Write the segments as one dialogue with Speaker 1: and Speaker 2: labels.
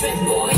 Speaker 1: Big boy.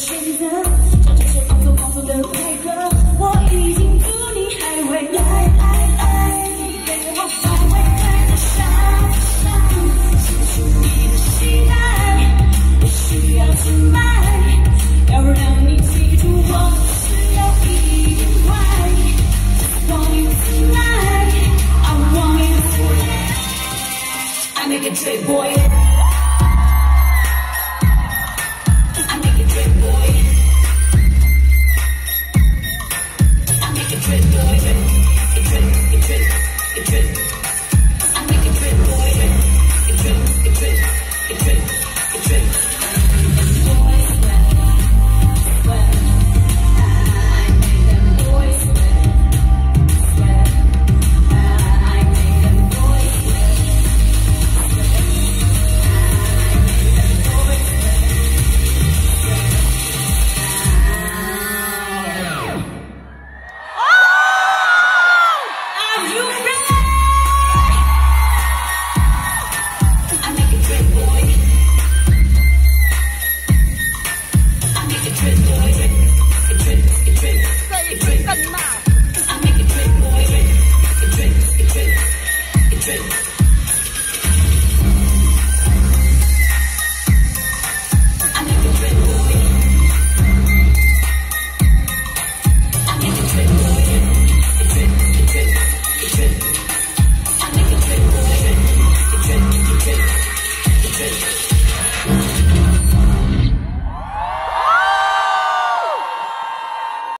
Speaker 1: 选择，唱这首放纵放纵的快歌，我已经祝你还会来来来，陪我在未来的沙上，写出你的期待，不需要去买，要让你记住我是有一点坏。Want you tonight, I want you tonight, I make a trip boy.